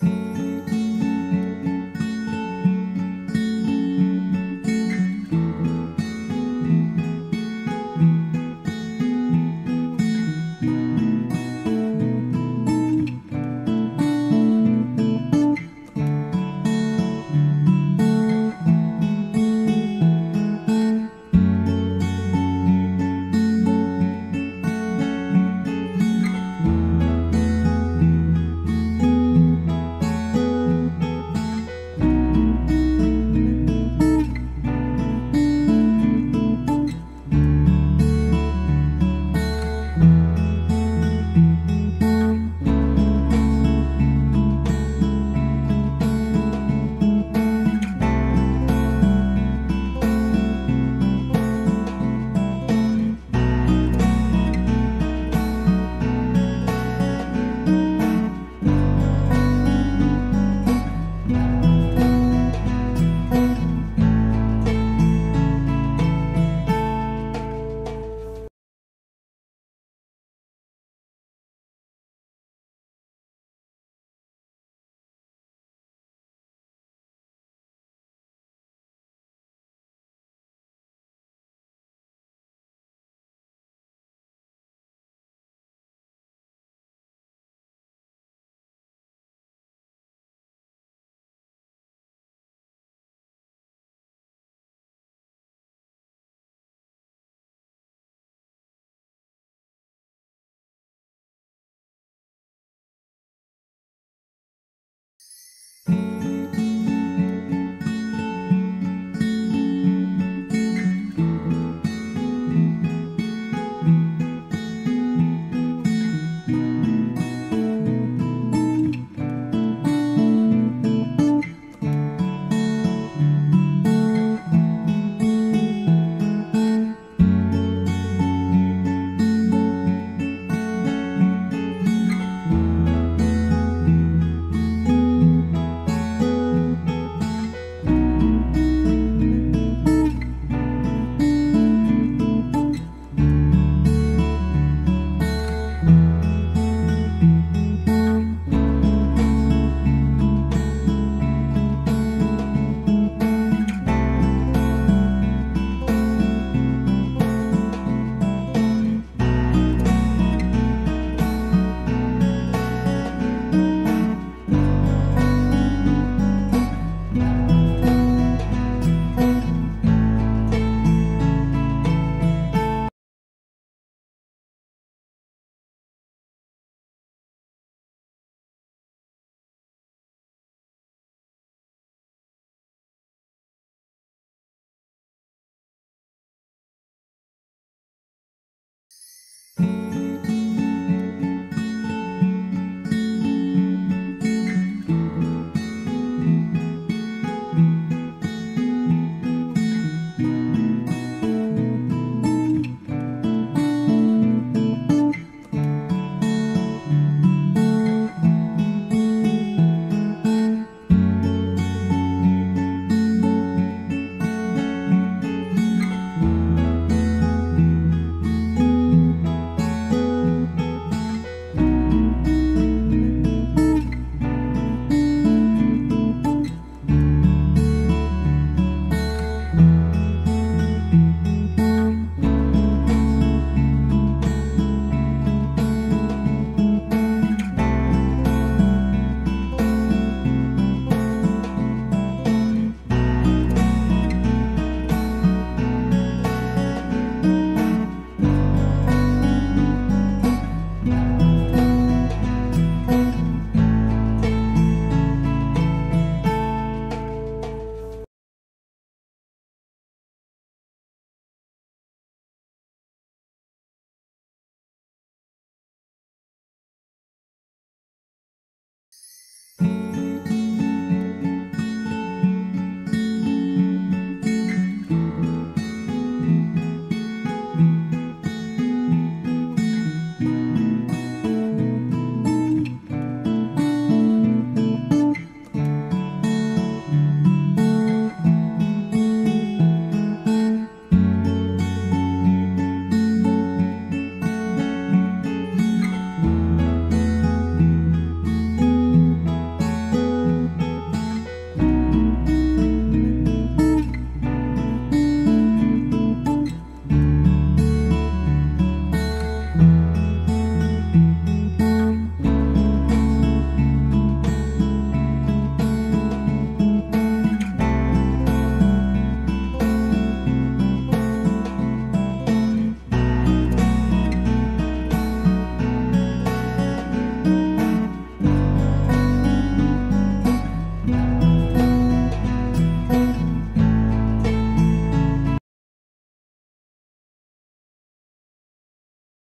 Música Música Música